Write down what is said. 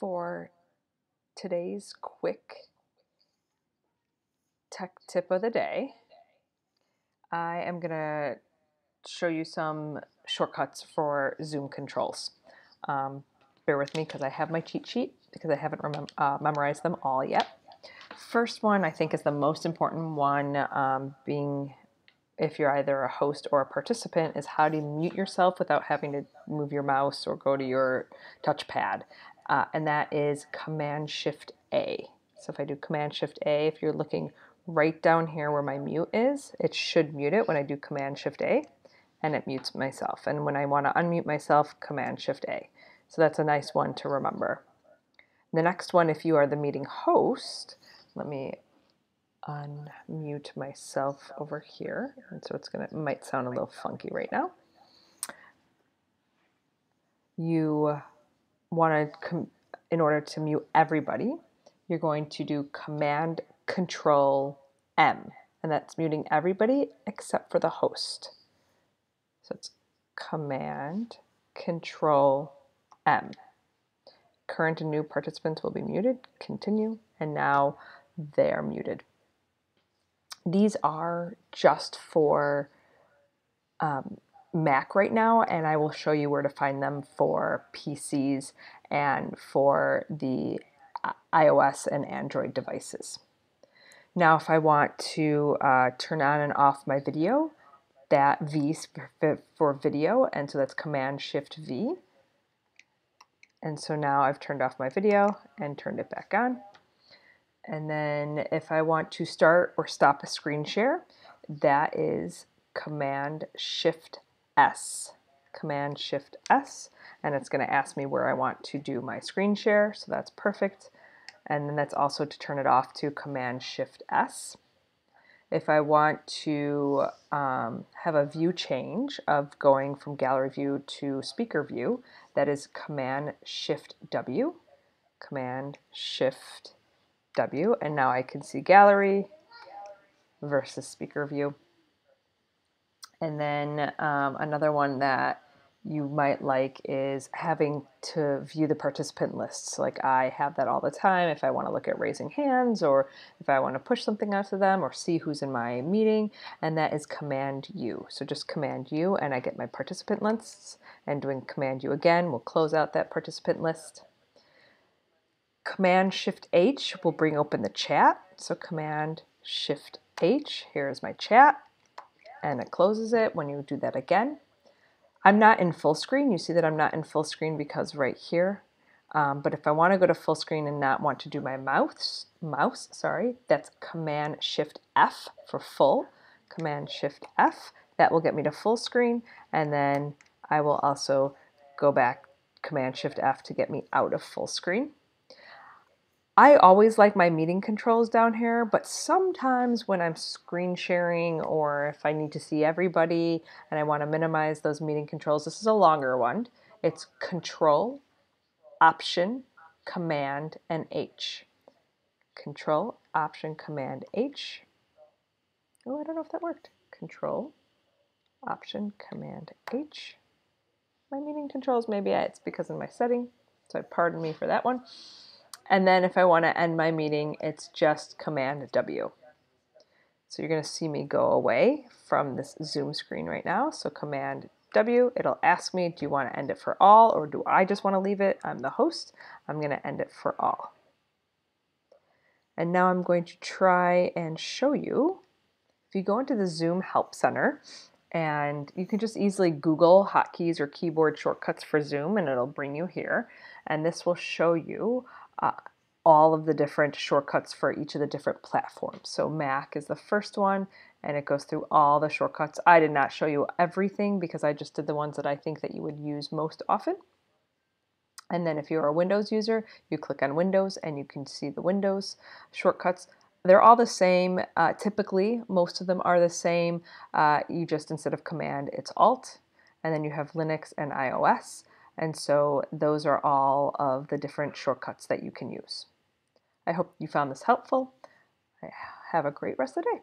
for today's quick tech tip of the day, I am going to show you some shortcuts for Zoom controls. Um, bear with me because I have my cheat sheet because I haven't uh, memorized them all yet. First one I think is the most important one um, being if you're either a host or a participant is how to mute yourself without having to move your mouse or go to your touchpad. Uh, and that is Command Shift A. So if I do Command Shift A, if you're looking right down here where my mute is, it should mute it when I do Command Shift A and it mutes myself. And when I want to unmute myself, Command Shift A. So that's a nice one to remember. The next one, if you are the meeting host, let me unmute myself over here. And so it's going to, might sound a little funky right now. You want to, in order to mute everybody, you're going to do Command Control M. And that's muting everybody except for the host. So it's Command Control M. Current and new participants will be muted. Continue. And now they are muted. These are just for um, Mac right now, and I will show you where to find them for PCs and for the uh, iOS and Android devices. Now, if I want to uh, turn on and off my video, that V for video, and so that's Command Shift V. And so now I've turned off my video and turned it back on. And then if I want to start or stop a screen share, that is Command Shift S. Command Shift S, and it's going to ask me where I want to do my screen share, so that's perfect. And then that's also to turn it off to Command Shift S. If I want to um, have a view change of going from gallery view to speaker view, that is Command Shift W. Command Shift W, and now I can see gallery versus speaker view. And then um, another one that you might like is having to view the participant lists. Like I have that all the time if I want to look at raising hands or if I want to push something out to them or see who's in my meeting, and that is Command U. So just Command U and I get my participant lists, and doing Command U again will close out that participant list. Command Shift H will bring open the chat. So Command Shift H, here's my chat, and it closes it when you do that again. I'm not in full screen. You see that I'm not in full screen because right here. Um, but if I want to go to full screen and not want to do my mouse, mouse, sorry, that's Command Shift F for full. Command Shift F. That will get me to full screen, and then I will also go back Command Shift F to get me out of full screen. I always like my meeting controls down here, but sometimes when I'm screen sharing or if I need to see everybody and I want to minimize those meeting controls, this is a longer one. It's Control, Option, Command, and H. Control, Option, Command, H. Oh, I don't know if that worked. Control, Option, Command, H. My meeting controls, maybe it's because of my setting, so pardon me for that one. And then if I want to end my meeting, it's just Command W. So you're going to see me go away from this Zoom screen right now. So Command W, it'll ask me, do you want to end it for all or do I just want to leave it? I'm the host. I'm going to end it for all. And now I'm going to try and show you. If you go into the Zoom Help Center, and you can just easily Google hotkeys or keyboard shortcuts for Zoom and it'll bring you here. And this will show you uh, all of the different shortcuts for each of the different platforms. So Mac is the first one and it goes through all the shortcuts. I did not show you everything because I just did the ones that I think that you would use most often. And then if you're a Windows user, you click on Windows and you can see the Windows shortcuts. They're all the same. Uh, typically, most of them are the same. Uh, you just, instead of Command, it's Alt. And then you have Linux and iOS. And so those are all of the different shortcuts that you can use. I hope you found this helpful. Have a great rest of the day.